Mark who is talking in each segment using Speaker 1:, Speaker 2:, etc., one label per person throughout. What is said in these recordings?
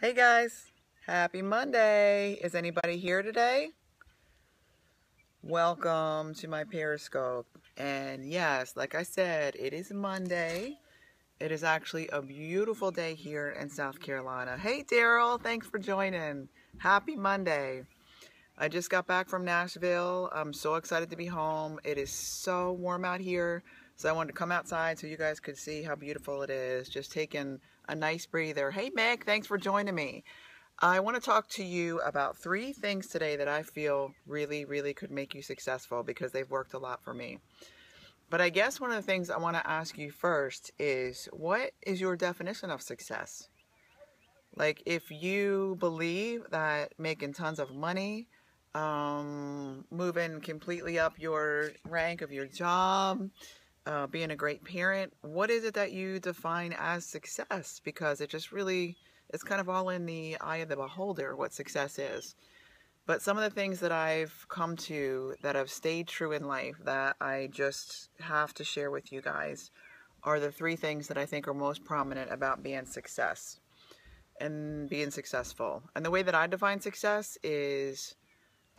Speaker 1: Hey guys, happy Monday. Is anybody here today? Welcome to my Periscope. And yes, like I said, it is Monday. It is actually a beautiful day here in South Carolina. Hey Daryl, thanks for joining. Happy Monday. I just got back from Nashville. I'm so excited to be home. It is so warm out here. So I wanted to come outside so you guys could see how beautiful it is. Just taking a nice breather. Hey Meg, thanks for joining me. I want to talk to you about three things today that I feel really, really could make you successful because they've worked a lot for me. But I guess one of the things I want to ask you first is what is your definition of success? Like, if you believe that making tons of money, um, moving completely up your rank of your job, uh, being a great parent, what is it that you define as success? Because it just really, it's kind of all in the eye of the beholder what success is. But some of the things that I've come to that have stayed true in life that I just have to share with you guys are the three things that I think are most prominent about being success and being successful. And the way that I define success is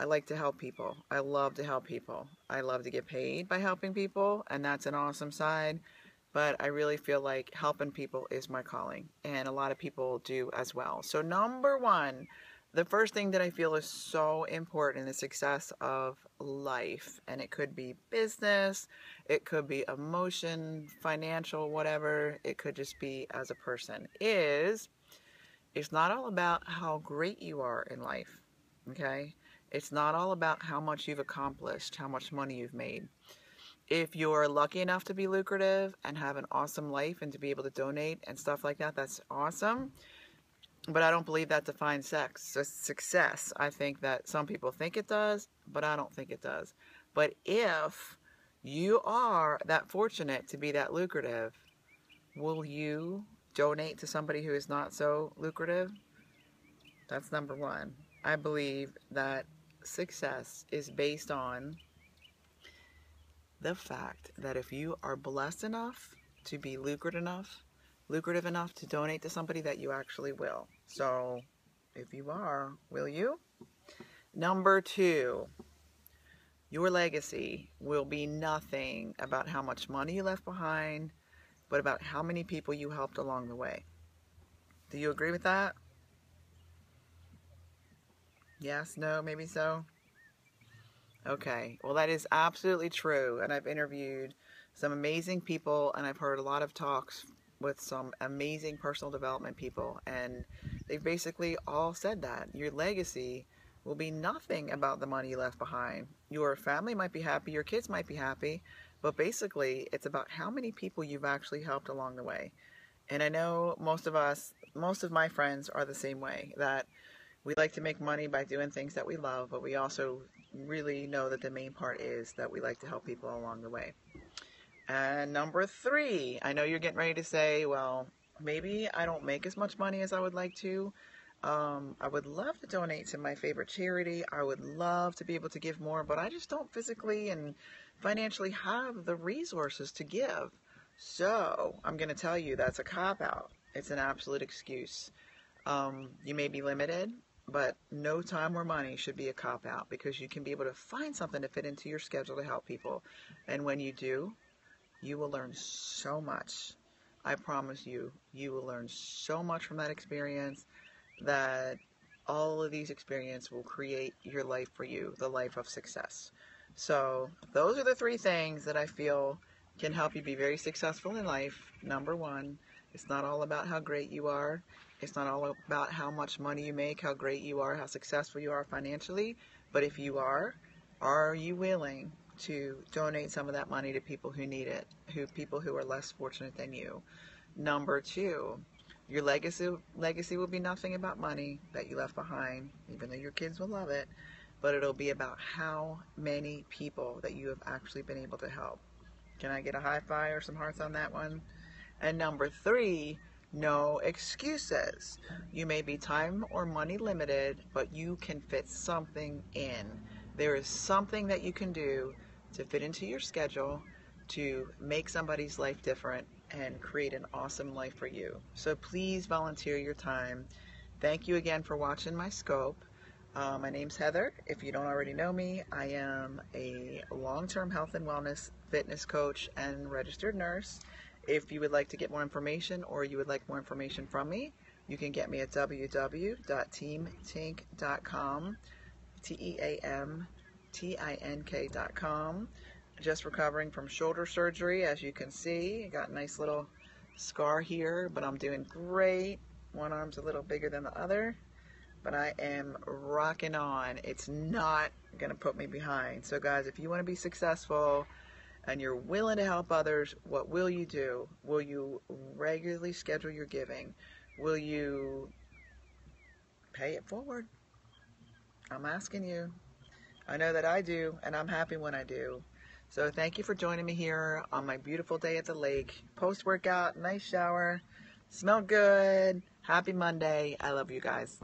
Speaker 1: I like to help people. I love to help people. I love to get paid by helping people, and that's an awesome side. But I really feel like helping people is my calling, and a lot of people do as well. So, number one, the first thing that I feel is so important in the success of life, and it could be business, it could be emotion, financial, whatever, it could just be as a person, is it's not all about how great you are in life, okay? It's not all about how much you've accomplished, how much money you've made. If you're lucky enough to be lucrative and have an awesome life and to be able to donate and stuff like that, that's awesome. But I don't believe that defines sex, success. I think that some people think it does, but I don't think it does. But if you are that fortunate to be that lucrative, will you donate to somebody who is not so lucrative? That's number one. I believe that success is based on the fact that if you are blessed enough to be lucrative enough, lucrative enough to donate to somebody that you actually will. So if you are, will you? Number two, your legacy will be nothing about how much money you left behind, but about how many people you helped along the way. Do you agree with that? Yes, no, maybe so. Okay, well, that is absolutely true. And I've interviewed some amazing people, and I've heard a lot of talks with some amazing personal development people. And they've basically all said that your legacy will be nothing about the money you left behind. Your family might be happy, your kids might be happy, but basically, it's about how many people you've actually helped along the way. And I know most of us, most of my friends are the same way that we like to make money by doing things that we love, but we also really know that the main part is that we like to help people along the way. And number three, I know you're getting ready to say, well, maybe I don't make as much money as I would like to. Um, I would love to donate to my favorite charity. I would love to be able to give more, but I just don't physically and financially have the resources to give. So I'm going to tell you that's a cop out. It's an absolute excuse. Um, you may be limited but no time or money should be a cop out because you can be able to find something to fit into your schedule to help people. And when you do, you will learn so much. I promise you, you will learn so much from that experience that all of these experiences will create your life for you, the life of success. So, those are the three things that I feel can help you be very successful in life. Number one, it's not all about how great you are. It's not all about how much money you make, how great you are, how successful you are financially. But if you are, are you willing to donate some of that money to people who need it, who people who are less fortunate than you? Number two, your legacy legacy will be nothing about money that you left behind, even though your kids will love it, but it'll be about how many people that you have actually been able to help. Can I get a high five or some hearts on that one? And number three, no excuses. You may be time or money limited, but you can fit something in. There is something that you can do to fit into your schedule to make somebody's life different and create an awesome life for you. So please volunteer your time. Thank you again for watching my scope. Uh, my name's Heather. If you don't already know me, I am a long-term health and wellness fitness coach and registered nurse. If you would like to get more information or you would like more information from me, you can get me at www.teamtink.com, T-E-A-M-T-I-N-K.com. Just recovering from shoulder surgery, as you can see. I got a nice little scar here, but I'm doing great. One arm's a little bigger than the other, but I am rocking on. It's not going to put me behind. So guys, if you want to be successful and you're willing to help others, what will you do? Will you regularly schedule your giving? Will you pay it forward? I'm asking you. I know that I do, and I'm happy when I do. So thank you for joining me here on my beautiful day at the lake. Post workout, nice shower, smell good. Happy Monday. I love you guys.